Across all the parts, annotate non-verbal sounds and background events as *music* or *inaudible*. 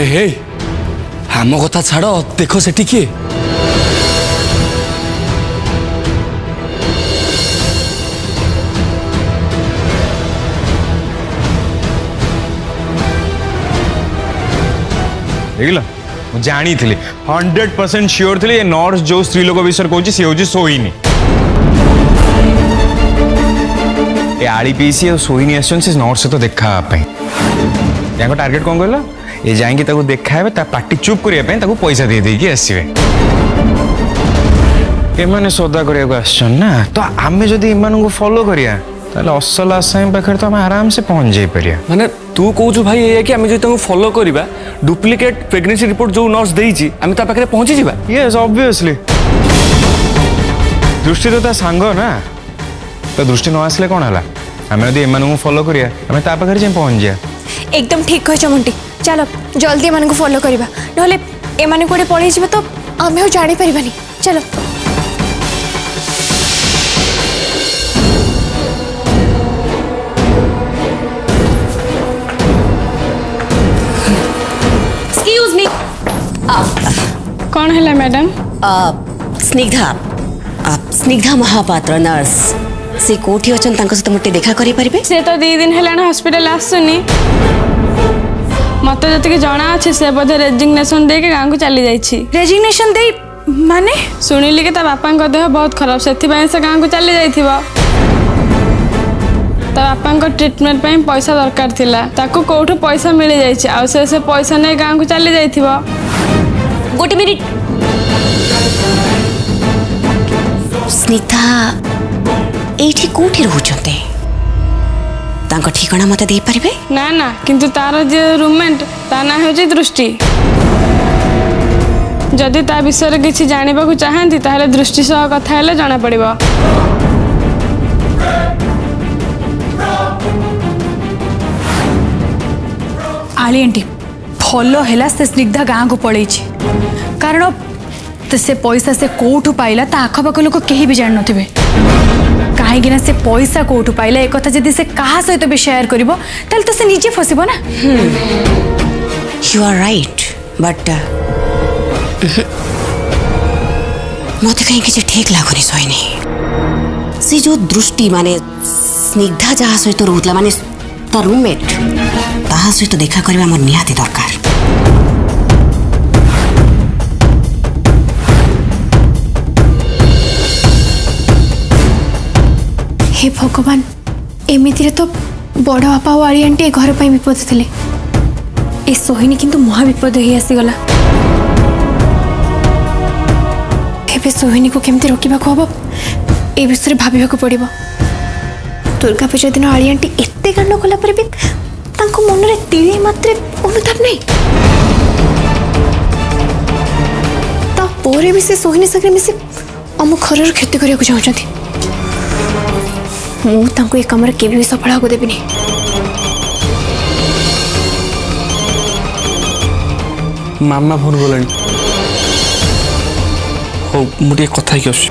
अरे हे आम कथा छाड़ देख से किए जानी थी हंड्रेड परसेंट सियोर थी ये नर्स जो स्त्री लोक विषय कहती सी हूँ सोईनी आड़ी पीसी और सोईनी आस नर्स सहित देखा टार्गेट कौन कहला ये जाएंगे ताकू देखा देखाबे ता पार्टी चुप करिया पे ताकू पैसा दे देगी ऐसी वे आसीबे एमाने सौदा करिया को आछन ना तो आम में जो दी इमान उनको फॉलो करिया ताले असल आसाम पाखर तो हम आराम से पहुंच जाए परिया माने तू को जो भाई ये है कि आमे जो ताकू फॉलो करी करिवा डुप्लीकेट प्रेगनेंसी रिपोर्ट जो नर्स देई छी आमे ता पाखरे पहुंची जीवा यस ऑब्वियसली दृष्टि तो ता सांगो ना तो दृष्टि न आसले कोन हला आमे जदी इमानन को फॉलो करिया हमें ता पाखरे जे पहुंच जाए एकदम ठीक कह छ मुंटी चलो जल्दी को फॉलो करवा ना कौटे पलिजी तो आम जापर चल कौन है madam uh, Snigdha uh, Snigdha Mahapatra nurse से कौटी अच्छा सहित मोटे देखा करें तो दीदी हस्पिटा आसुनी मत जी जना अच्छे से बोध रेजिग्नेसन दे गाँव को चली जाइनेसन दे मान शुणिली कि बापा देह बहुत खराब से गाँव को चली जा बापा ट्रिटमेंट पैसा दरकार कौटू पैसा मिली जाइए आ पैसा नहीं गाँव को चली जा गोटे मिनिट स्निता ये कौटी रोचते ତାଙ୍କ ଠିକଣା ମୋତେ ଦେଇପାରିବେ ନା ନା କିନ୍ତୁ ତାର ଯେ ରୁମମେଟ୍ ତା ନାଁ ହେଉଛି ଦୃଷ୍ଟି ଯଦି ତା ବିଷୟରେ କିଛି ଜାଣିବାକୁ ଚାହାନ୍ତି ତାହେଲେ ଦୃଷ୍ଟି ସହ କଥା ହେଲେ ଜଣାପଡ଼ିବ ଆଳି ଆଣ୍ଟି ଭଲ ହେଲା ସେ ସ୍ନିଗ୍ଧା ଗାଁକୁ ପଳେଇଛି କାରଣ ସେ ପଇସା ସେ କେଉଁଠୁ ପାଇଲା ତା ଆଖପାଖ ଲୋକ କେହି ବି ଜାଣିନଥିବେ কাহিঁকি না সে পয়সা কোটু পাইলা একথা যদি সে কাহা সহিত বি সেয়ার করিব তাহলে তো সে নিজে ফসিব না ইউ আর রাইট বাট মতো কাহি কিছু ঠিক লাগুনি সৈনি সে যে দৃষ্টি মানে স্নিগ্ধা যা সহিত রহুতলা মানে তা রুমমেট তাহা সহিত দেখা করিবা আমার নিহাতি দরকার हे भगवान ଏମିତିରେ ତ ବଡ଼ ବାପା ଓ ଆଳି ଆଣ୍ଟି ଏ ଘର ପାଇଁ ବିପଦ ଥିଲେ ଏ ସୋହିନୀ କିନ୍ତୁ ମହାବିପଦ ହେଇ ଆସିଗଲା ଏବେ ସୋହିନୀକୁ କେମିତି ରୋକିବାକୁ ହେବ ଏ ବିଷୟରେ ଭାବିବାକୁ ପଡ଼ିବ ଦୁର୍ଗା ପୂଜା ଦିନ ଆଳି ଆଣ୍ଟି ଏତେ କାଣ୍ଡ କଲା ପରେ ବି ତାଙ୍କ ମନରେ ତିଳେ ମାତ୍ରେ ଅନୁତାପ ନାହିଁ ତାପରେ ବି ସେ ସୋହିନୀ ସାଙ୍ଗରେ ମିଶି ଆମ ଘରର କ୍ଷତି କରିବାକୁ ଚାହୁଁଛନ୍ତି मुझे ये कमर के भी सफल को देवी मामा फोन कले हौ मुझे कथा आस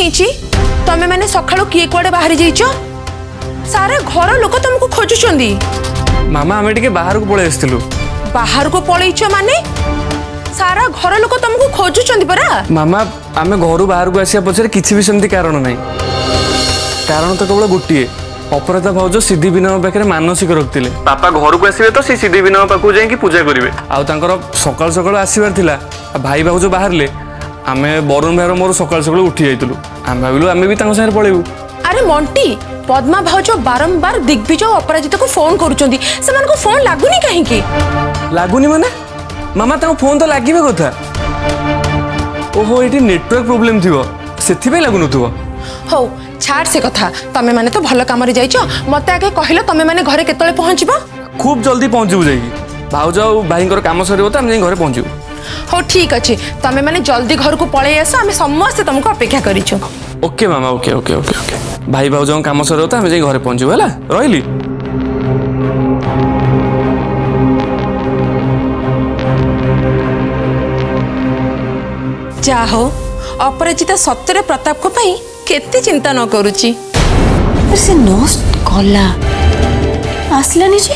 ହେଇଛି ତମେମାନେ ସକାଳୁ କିଏ କୁଆଡ଼େ ବାହାରି ଯାଇଛ ସାରା ଘର ଲୋକ ତମକୁ ଖୋଜୁଛନ୍ତି ମାମା ଆମେ ଟିକେ ବାହାରକୁ ପଳେଇ ଆସିଥିଲୁ ବାହାରକୁ ପଳେଇଛ ମାନେ सारा घर लोक तुमको खोजुंट परा मामा आम घर बाहर को आसा पचर कि कारण ना कारण तो केवल गोटे ଅପରାଧ ଭାଉଜ ସିଦ୍ଧି ବିନୟ ପାଖରେ ମାନସିକ ରଖିଥିଲେ ବାପା ଘରକୁ ଆସିବେ ତ ସେ ସିଦ୍ଧି ବିନୟ ପାଖକୁ ଯାଇକି ପୂଜା କରିବେ ଆଉ ତାଙ୍କର ସକାଳୁ ସକାଳୁ ଆସିବାର ଥିଲା ଭାଇ ଭାଉଜ ବାହାରିଲେ ଆମେ ବରୁଣ ଭାଇର ମୋର ସକାଳୁ ସକାଳୁ ଉଠି ଯାଇଥିଲୁ ଆମେ ଭାବିଲୁ ଆମେ ବି ତାଙ୍କ ସାଙ୍ଗରେ ପଳେଇବୁ ଆରେ ମଣ୍ଟି ପଦ୍ମା ଭାଉଜ ବାରମ୍ବାର ଦିଗ୍ବିଜୟ ଅପରାଜିତାକୁ ଫୋନ୍ କରୁଛନ୍ତି ସେମାନଙ୍କୁ ଫୋନ୍ ଲାଗୁନି କାହିଁକି ଲାଗୁନି ମାନେ मामा तंग फोन तो लगे भी ओहो इटी नेटवर्क प्रॉब्लम थी वो। सिथी भी लगुनु से कथा तुम माने तो भल्ला कामरे जाई चो। आगे कहिलो तम्मे माने घरे कितने पहुँची खूब जल्दी पहुँची भाज भाव जाओ भाइंगरो कामों सरी होता हमने घरे पहुँची। हो ठीक अच्छे तुम माने जल्दी घर को पढ़े ऐसा हमें समझते तुमको अपेक्षा करके मामा ओके ओके ओके भाई भाव जाओ कामों सरी होता हमने घरे पहुँची हुआ ला। যা হো অপরাজিতা সত্যরে প্রতাপক পাই কেতে চিন্তা ন করুচি সে নস কলা আসলানি যে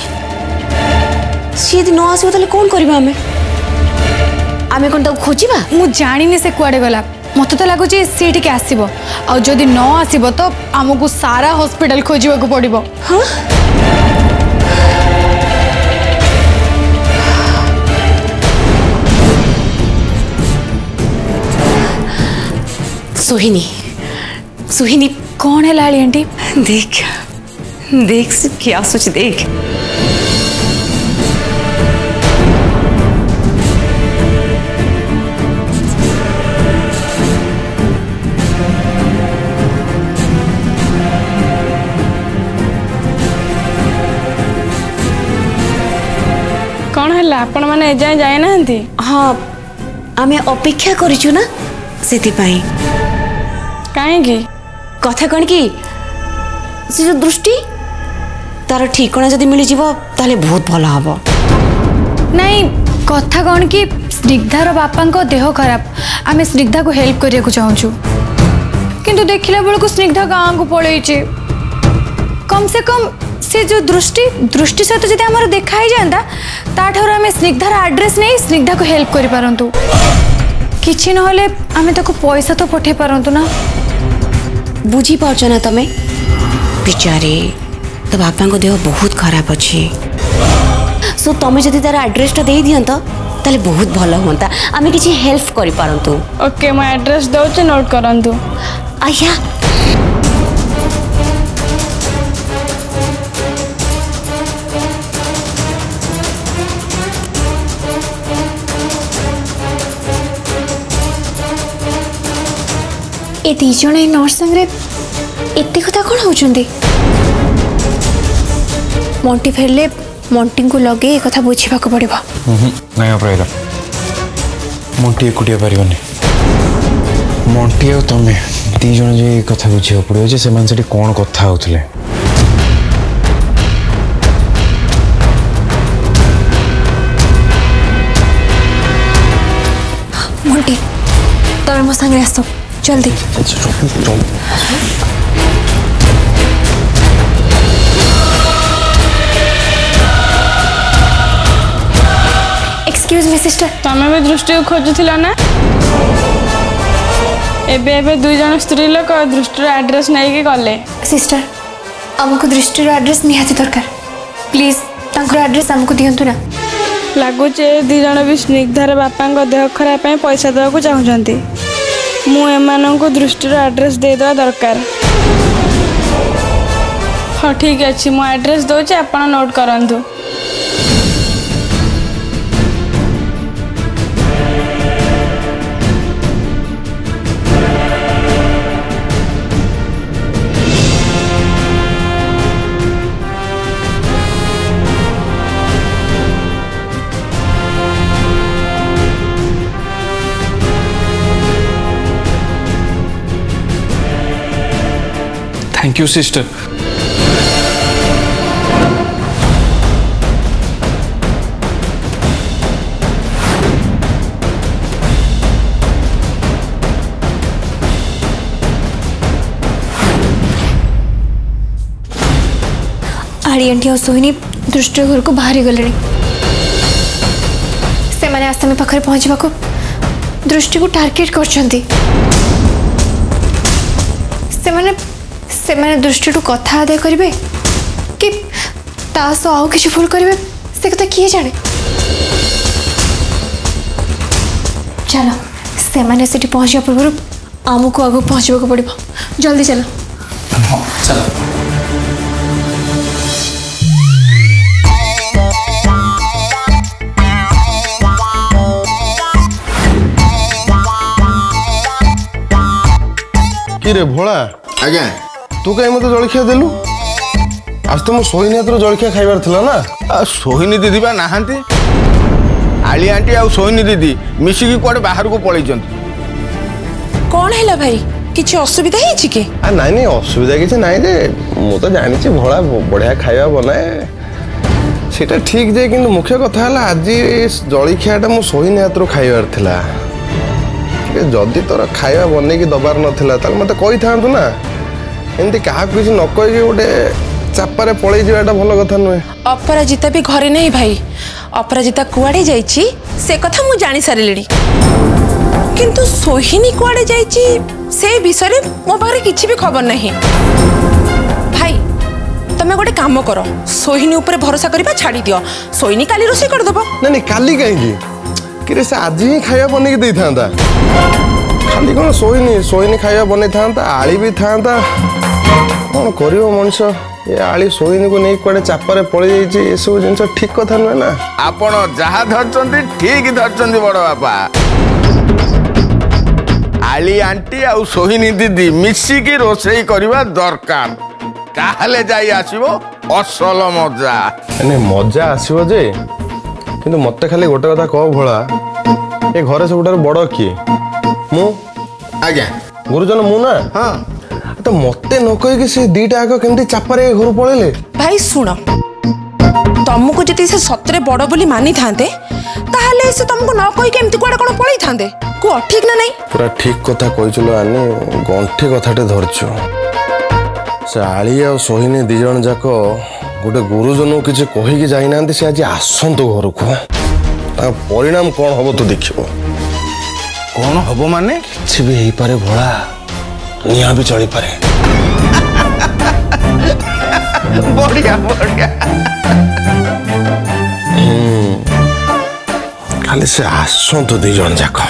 সে যদি ন আসবে তাহলে কোন করিবা আমি আমি কোন তাকে খোঁজিবা মু জানিনি সে কুয়াড়ে গলা মতো তো লাগুছে সে এটিকে আসিব আর যদি ন আসিব তো আমাকে সারা হসপিটাল খোঁজিবাকু পড়িব হ্যাঁ सुहिनी सुहिनी कौन है लाली आंटी देख देख क्या सोच देख आपण माने जाय जाय नथि अपेक्षा करिचू ना କାହିଁକି କଥା କ'ଣ କି ସେ ଯେଉଁ ଦୃଷ୍ଟି ତାର ଠିକଣା ଯଦି ମିଳିଯିବ ତାହେଲେ ବହୁତ ଭଲ ହେବ ନାଇଁ କଥା କ'ଣ କି ସ୍ନିଗ୍ଧାର ବାପାଙ୍କ ଦେହ ଖରାପ ଆମେ ସ୍ନିଗ୍ଧାକୁ ହେଲ୍ପ କରିବାକୁ ଚାହୁଁଛୁ କିନ୍ତୁ ଦେଖିଲା ବେଳକୁ ସ୍ନିଗ୍ଧା ଗାଁକୁ ପଳେଇଛି କମ୍ ସେ କମ୍ ସେ ଯେଉଁ ଦୃଷ୍ଟି ଦୃଷ୍ଟି ସହିତ ଯଦି ଆମର ଦେଖା ହେଇଯାଆନ୍ତା ତାଠାରୁ ଆମେ ସ୍ନିଗ୍ଧାର ଆଡ୍ରେସ୍ ନେଇ ସ୍ନିଗ୍ଧାକୁ ହେଲ୍ପ କରିପାରନ୍ତୁ କିଛି ନହେଲେ ଆମେ ତାକୁ ପଇସା ତ ପଠାଇ ପାରନ୍ତୁ ନା बुझी पार्च ना तुम बिचारे तो बापा देह बहुत खराब अच्छे सो तुम जदि तार आड्रेसटा दे दिंत ताले बहुत भल हाँ आम कि हेल्प करके okay, नोट कर आया ए दी नर्स एत कथा कौन हो मंटी फेर मंटी को लगे एक बुझा पड़ा मंटी एकुटिया पार मंटी आमे दीज एक बुझा पड़ोजे से कौन कथा होते मंटी तुम मो सागर आस जल्दी एक्सक्यूज मी सिस्टर तुम्हें भी दृष्टि खोजुल ना एबे एबे दुई जन स्त्री लोक दृष्टि आड्रेस नहीं गले सिस्टर आमको दृष्टि एड्रेस निहाती दरकार प्लीज तंकर एड्रेस आमको दिंतु ना लगुचे दुई जन भी स्निग्धार बापा देह खराब पैसा देवाक चाहूँ मुझे दृष्टि आड्रेस दे दरकार हाँ ठीक अच्छे मुझे आड्रेस दौर आप नोट करूँ थैंक यू सिस्टर आड़ी आंटी आ दृष्टि घर को बाहरी गले से आसामी पाखे पहुंचा को दृष्टि को टार्गेट कर ସେମାନେ ଦୃଷ୍ଟିରୁ କଥା ଆଦାୟ କରିବେ କି ତା ସହ ଆଉ କିଛି ଭୁଲ କରିବେ ସେ କଥା କିଏ ଜାଣେ ଚାଲ ସେମାନେ ସେଠି ପହଞ୍ଚିବା ପୂର୍ବରୁ ଆମକୁ ଆଗକୁ ପହଞ୍ଚିବାକୁ ପଡ଼ିବ ଜଲ୍ଦି ଚାଲ ଚାଲ কিরে ভোলা আজ্ঞা ତୁ କାହିଁ ମୋତେ ଜଳଖିଆ ଦେଲୁ ଆଜି ତ ମୁଁ ସୋହିନୀ ହାତରୁ ଜଳଖିଆ ଖାଇବାର ଥିଲା ନା ସୋହିନୀ ଦିଦି ବା ନାହାନ୍ତି ଆଳି ଆଣ୍ଟି ଆଉ ସୋହିନୀ ଦିଦି ମିଶିକି କୁଆଡ଼େ ବାହାରକୁ ପଳେଇଛନ୍ତି କ'ଣ ହେଲା ଭାଇ କିଛି ଅସୁବିଧା ହେଇଛି କି ନାଇଁ ନାଇଁ ଅସୁବିଧା କିଛି ନାହିଁ ଯେ ମୁଁ ତ ଜାଣିଛି ଭଳା ବଢ଼ିଆ ଖାଇବା ବନାଏ সেটা ঠিক যে কিন্তু মুখ্য কথা হল আজি জলখিয়াটা মু সহিনী হাতরু খাইবার লা যদি তোর খাইবা বনাইকি দবার নথিলা তাহলে মতো কইথান্তু না ଏମିତି କାହାକୁ କିଛି ନ କହିକି ଗୋଟେ ଚାପାରେ ପଳେଇ ଯିବାଟା ଭଲ କଥା ନୁହେଁ ଅପରାଜିତା ବି ଘରେ ନାହିଁ ଭାଇ ଅପରାଜିତା କୁଆଡ଼େ ଯାଇଛି ସେ କଥା ମୁଁ ଜାଣି ସାରିଲିଣି କିନ୍ତୁ ସୋହିନୀ କୁଆଡ଼େ ଯାଇଛି ସେ ବିଷୟରେ ମୋ ପାଖରେ କିଛି ବି ଖବର ନାହିଁ ଭାଇ ତମେ ଗୋଟେ କାମ କର ସୋହିନୀ ଉପରେ ଭରସା କରିବା ଛାଡ଼ି ଦିଅ ସୋହିନୀ କାଲି ରୋଷେଇ କରିଦେବ ନାଇଁ ନାଇଁ କାଲି କାହିଁକି କିରେ ସେ ଆଜି ହିଁ ଖାଇବା ବନେଇକି ଦେଇଥାନ୍ତା ଖାଲି କ'ଣ ସୋହିନୀ ସୋହିନୀ ଖାଇବା ବନେଇଥାନ୍ତା ଆଳି ବି ଥାନ୍ତା କ'ଣ କରିବ ମଣିଷ ଏ ଆଳି ସୋଇନୀକୁ ନେଇ କୁଆଡ଼େ ଚାପରେ ପଳେଇ ଯାଇଛି ଏସବୁ ଜିନିଷ ଠିକ୍ କଥା ନୁହେଁ ନା ଆପଣ ଯାହା ଧରିଛନ୍ତି ଠିକ୍ ଧରିଛନ୍ତି ବଡ଼ ବାପା ଆଳି ଆଣ୍ଟି ଆଉ ସୋହିନୀ ଦିଦି ମିଶିକି ରୋଷେଇ କରିବା ଦରକାର ତାହେଲେ ଯାଇ ଆସିବ ଅସଲ ମଜା ମାନେ ମଜା ଆସିବ ଯେ କିନ୍ତୁ ମୋତେ ଖାଲି ଗୋଟେ କଥା କହ ଭୋଳା ଏ ଘରେ ସବୁଠାରୁ ବଡ଼ କିଏ ମୁଁ ଆଜ୍ଞା ଗୁରୁଜନ ମୁଁ ନା ହଁ ତ ମତେ ନ କହିକି ସେ ଦିଟା ଆଗ କେମିତି ଚାପରେ ଘରୁ ପଳେଇଲେ ଭାଇ ଶୁଣ ତମକୁ ଯଦି ସେ ସତରେ ବଡ ବୋଲି ମାନିଥାନ୍ତେ ତାହେଲେ ସେ ତମକୁ ନ କହିକି ଏମିତି କୁଆଡେ କଣ ପଳେଇଥାନ୍ତେ କୁହ ଠିକ ନା ନାଇଁ ପୁରା ଠିକ କଥା କହିଥିଲୁ ଆମେ ଗଣ୍ଠି କଥାଟେ ଧରିଛୁ ସେ ଆଳି ଆଉ ସୋହିନି ଦି ଜଣ ଯାକ ଗୋଟେ ଗୁରୁଜନକୁ କିଛି କହିକି ଯାଇନାହାନ୍ତି ସେ ଆଜି ଆସନ୍ତୁ ଘରକୁ ତାଙ୍କ ପରିଣାମ କଣ ହବ ତୁ ଦେଖିବ କଣ ହବ ମାନେ କିଛି ବି ହେଇପାରେ ଭଳା निया भी चौड़ी पर है *laughs* बढ़िया बढ़िया हम्म, खाली से आसतु तो जन जाक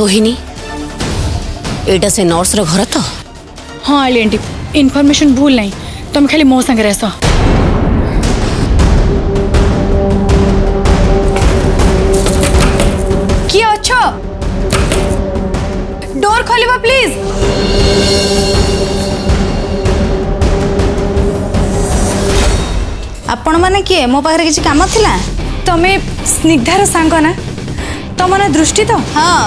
সোহিনী এটা সে নর্সর ঘর তো হ্যাঁ আইলি আন্টি ইনফরমেশন ভুল নাই তুমি খালি মো সাথে রেস কি অছ ডোর খোলিব প্লিজ আপন মানে কি মো পাখে কিছু কাম লা তুমি স্নিগ্ধার সাঙ্গ না তোমার দৃষ্টি তো হ্যাঁ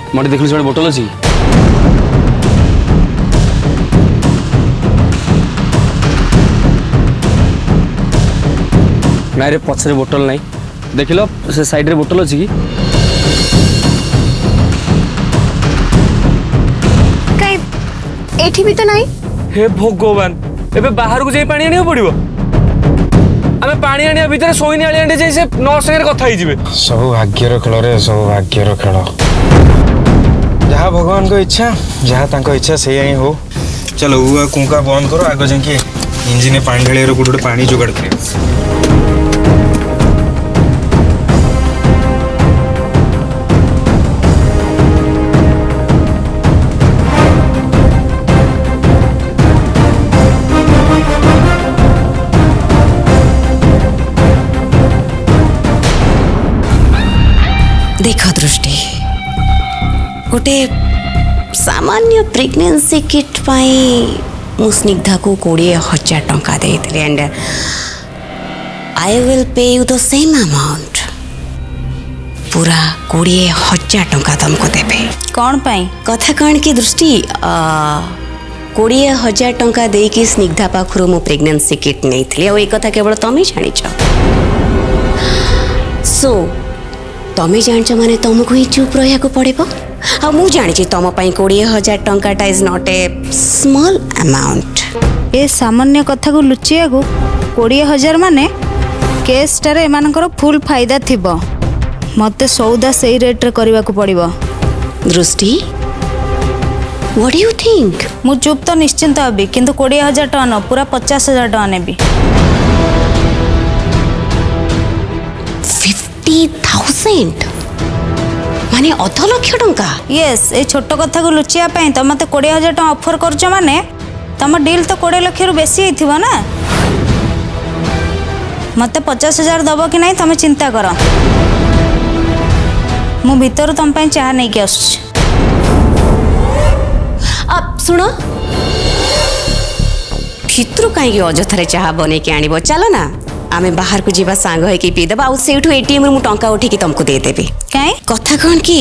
मटे देखल से बोटल अच्छी ना रे पछरे बोटल ना देख से सैड रे बोटल अच्छी एठी भी तो नहीं हे भगवान एबे बाहर को जे पानी आनी पड़ो आमे पानी आनिया भितर सोइनी आलियांडे जाई से न संगे कथा हिजिबे सब भाग्यर खेल रे सब भाग्यर खेल जहाँ भगवान को इच्छा जहाँ इच्छा से ही हो चलो कुंका बंद करो आग जाके इंजिने पाणी ढाड़ी गोटे गोटे पा जोगाड़ कर ଗୋଟେ ସାମାନ୍ୟ ପ୍ରେଗନେନ୍ସି କିଟ୍ ପାଇଁ ମୁଁ ସ୍ନିଗ୍ଧାକୁ କୋଡ଼ିଏ ହଜାର ଟଙ୍କା ଦେଇଥିଲି and I will pay you the same amount ପୁରା କୋଡ଼ିଏ ହଜାର ଟଙ୍କା ତୁମକୁ ଦେବେ କ'ଣ ପାଇଁ କଥା କ'ଣ କି ଦୃଷ୍ଟି କୋଡ଼ିଏ ହଜାର ଟଙ୍କା ଦେଇକି ସ୍ନିଗ୍ଧା ପାଖରୁ ମୁଁ ପ୍ରେଗନେନ୍ସି କିଟ୍ ନେଇଥିଲି ଆଉ ଏ କଥା କେବଳ ତୁମେ ଜାଣିଛ ସୋ ତୁମେ ଜାଣିଛ ମାନେ ତମକୁ ହିଁ ଚୁପ୍ ରହିବାକୁ ପଡ଼ିବ ଆଉ ମୁଁ ଜାଣିଛି ତମ ପାଇଁ କୋଡ଼ିଏ ହଜାର ଟଙ୍କାଟା is not a small amount ଏ ସାମାନ୍ୟ କଥାକୁ ଲୁଚିବାକୁ କୋଡ଼ିଏ ହଜାର ମାନେ କେସ୍ଟାରେ ଏମାନଙ୍କର ଫୁଲ୍ ଫାଇଦା ଥିବ ମୋତେ ସଉଦା ସେଇ ରେଟ୍ରେ କରିବାକୁ ପଡ଼ିବ ଦୃଷ୍ଟି ହ୍ୱାଟ୍ ୟୁ ଥିଙ୍କ୍ ମୁଁ ଚୁପ୍ ତ ନିଶ୍ଚିନ୍ତ ହେବି କିନ୍ତୁ କୋଡ଼ିଏ ହଜାର ଟଙ୍କା ନ ପୁରା ପଚାଶ ହଜାର ଟଙ୍କା ନେବି ଫିଫ୍ଟି ଥାଉସେଣ୍ଡ माने अध लक्ष टंका यस ए छोटो कथा को लुचिया पई त मते 20000 टका ऑफर करछ माने तम डील तो कोड़े लाख रु बेसी आइथिबो ना मते 50000 दबो कि नै तमे चिंता करो मु भीतर तम पई चाह नहीं के आस अब सुनो कितरु काई अजथरे चाह बने के आनिबो चलो ना आम बाहर को जावा सांग होके पीदेवा आउ सेठू एटीएम रु टंका उठिकी तुमको देदेवि कहीं कथा कौन कि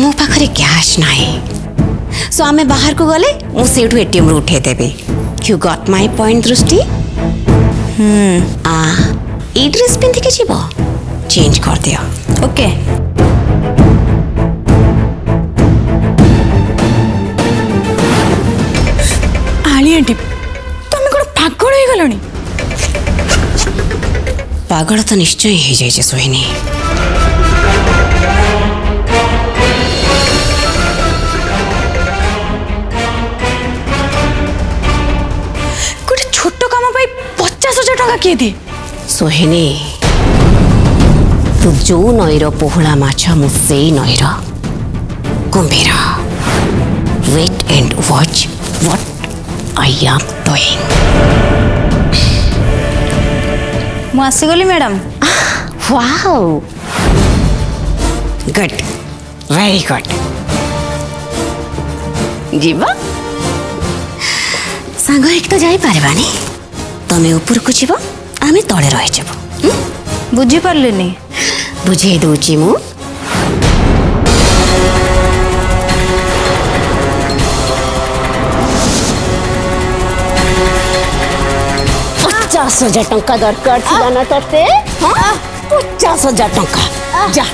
मो पाखे कैश ना सो आम बाहर को गले मुठू एटीएम रु उठेदेवि you got my point Drishti hmm. आ ये ड्रेस पिंधिकी जीव चेंज कर दियो ओके आली आंटी तुम कौन पागल हो गलनी पागल तो निश्चय ହେଇଯାଇଛି ସୋହିନୀ ଗୋଟେ ଛୋଟ କାମ ପାଇଁ ପଚାଶ ହଜାର ଟଙ୍କା କିଏ ଦିଏ ସୋହିନୀ ତୁ ଯୋଉ ନଈର ପୋହଳା ମାଛ ମୁଁ ସେଇ ନଈର କୁମ୍ଭୀର wait and watch what I am doing. ମୁଁ ଆସିଗଲି madam wow good very good ଯିବ ସାଙ୍ଗ ହେଇକି ତ ଯାଇପାରିବାନି ତମେ ଉପରକୁ ଯିବ ଆମେ ତଳେ ରହିଯିବୁ ବୁଝିପାରିଲିନି ବୁଝେଇ ଦେଉଛି ମୁଁ ପଚାଶ ହଜାର ଟଙ୍କା ଦରକାର ଥିଲା ନା ତତେ ପଚାଶ ହଜାର ଟଙ୍କା ଯା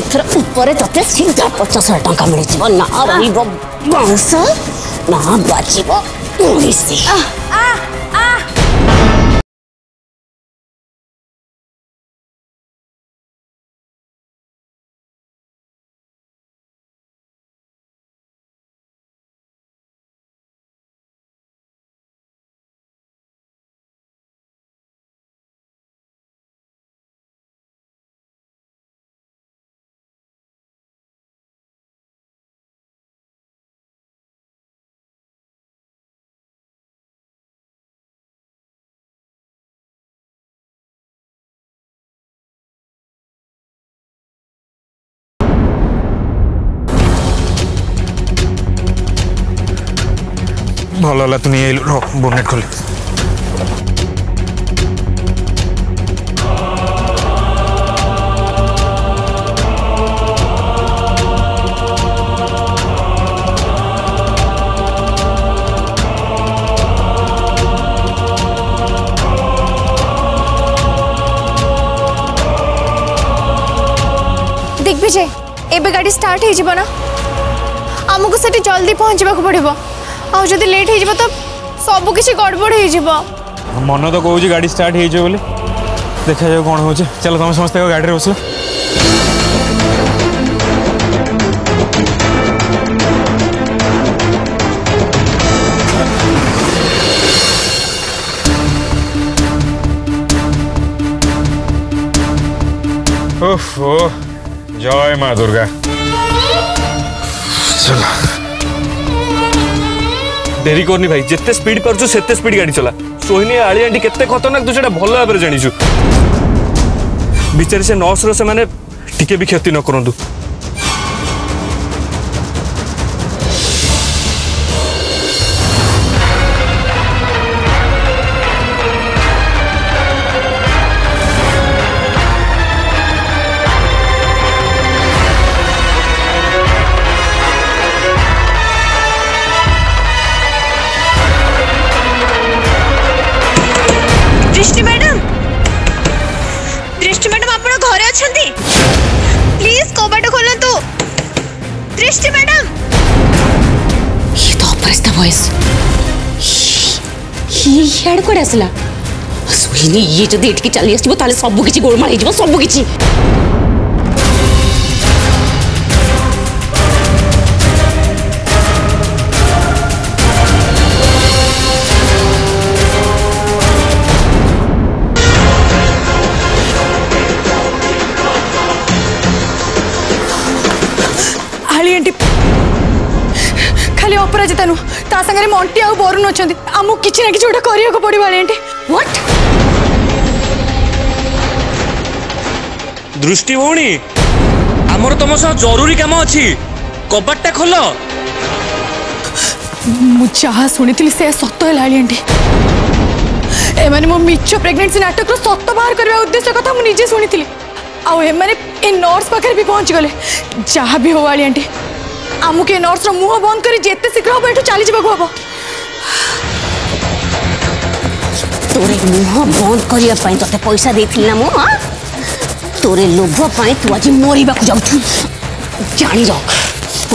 ଏଥର ଉପରେ ତତେ ସିଧା ପଚାଶ ହଜାର ଟଙ୍କା ମିଳିଯିବ ନା ରହିବ ବଂଶ ନା ବାଜିବ ଓଡ଼ିଶୀ ভালো হলে তুমি এই রক বোনেট খুলে দেখবি যে এবে গাড়ি স্টার্ট হয়ে যাব না আমাকে সেটি জলদি পৌঁছবাকে পড়ব आदि लेट हो तो सब किसी गड़बड़ हो मन तो कह गाड़ी स्टार्ट हो बोली देखा जाओ कौन हो चल तुम समस्त गाड़ी बस जय माँ दुर्गा चलो डेरी करनी भाई जिते स्पीड पार्चु से स्पीड गाड़ी चला सोहन आली आंटी के खतरनाक तू से भल भाव बिचारी से नर्स रही भी क्षति न करूँ ସିଆଡ଼େ କୁଆଡ଼େ ଆସିଲା ସୁହିନି ଇଏ ଯଦି ଏଠିକି ଚାଲି ଆସିବ ତାହେଲେ ସବୁ କିଛି ଗୋଳମାଳ ହେଇଯିବ ସବୁ କିଛି ఆలి అంటే ଖାଲି ଅପରାଜିତା ନୁହଁ ତା ସାଙ୍ଗରେ ମଣ୍ଟି ଆଉ ବରୁଣ ଅଛନ୍ତି ଆମକୁ କିଛି ନା କିଛି ଗୋଟେ କରିବାକୁ ପଡ଼ିବ ଆଣ୍ଟି ହ୍ୱାଟ ଦୃଷ୍ଟି ଭଉଣୀ ଆମର ତମ ସହ ଜରୁରୀ କାମ ଅଛି କବାଟଟା ଖୋଲ ମୁଁ ଯାହା ଶୁଣିଥିଲି ସେ ସତ ହେଲା ଆଣ୍ଟି ଏମାନେ ମୋ ମିଛ ପ୍ରେଗନେନ୍ସି ନାଟକର ସତ ବାହାର କରିବା ଉଦ୍ଦେଶ୍ୟ କଥା ମୁଁ ନିଜେ ଶୁଣିଥିଲି ଆଉ ଏମାନେ ଏ ନର୍ସ ପାଖରେ ବି ପହଞ୍ଚିଗଲେ ଯାହା ବି ହଉ ଆଳି ଆଣ୍ଟି ଆମକୁ ଏ ନର୍ସର ମୁହଁ ବନ୍ଦ କରି ଯେତେ ଶୀଘ୍ର ହବ ଏଠୁ ଚାଲିଯିବାକୁ ହବ ତୋର ମୁହଁ ବନ୍ଦ କରିବା ପାଇଁ ତତେ ପଇସା ଦେଇଥିଲି ନା ମୁଁ ତୋର ଲୋଭ ପାଇଁ ତୁ ଆଜି ମରିବାକୁ ଯାଉଛୁ ଜାଣି ରଖ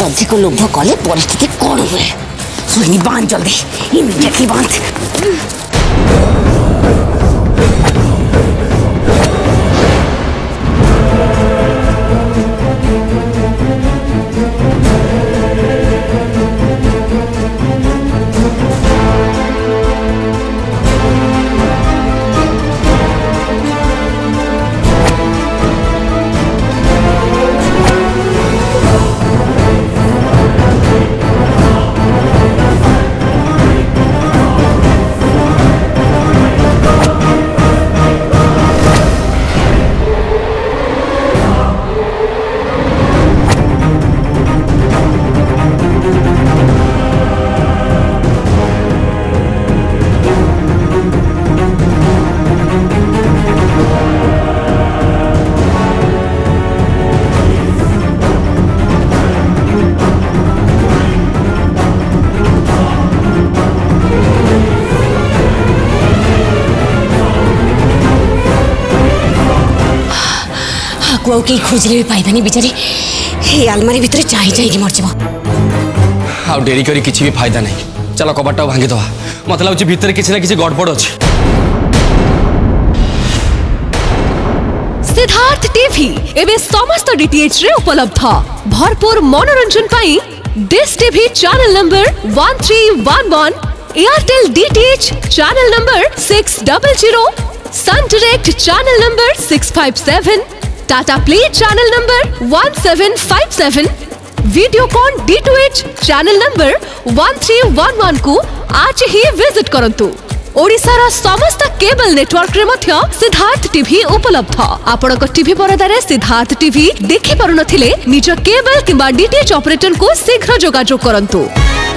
ଅଧିକ ଲୋଭ କଲେ ପରିସ୍ଥିତି କ'ଣ ହୁଏ ସୁହିନି ବାନ୍ଧ ଜଲ୍ଦି ଇମିଡ଼ିଏଟଲି ବାନ୍ଧ কেউ খোঁজলে বি পাইবানি বিচারি এই আলমারি ভিতরে চাই চাইকি মরজিব আউ ডেরি করি কিছু বি ফায়দা নাই চল কবাটটাও ভাঙি দেওয়া মতো লাগুছি ভিতরে কিছু না কিছু গড়বড় অছে সিদ্ধার্থ টিভি এবে সমস্ত ডিটিএচ রে উপলব্ধ ভরপুর মনোরঞ্জন পাই dish TV channel number 1311 Airtel DTH channel number 600 Sun Direct channel number 657 Tata Play channel number 1757, Videocon D2H channel number 1311 को आज ही विजिट करंतु ओडिशार समस्त केबल नेटवर्क रे मध्य सिद्धार्थ टीवी उपलब्ध आपण को टीवी परदारे सिद्धार्थ टीवी देखि पारु नथिले निज केबल किबा डीटीएच ऑपरेटर को शीघ्र जोगाजोग करंतु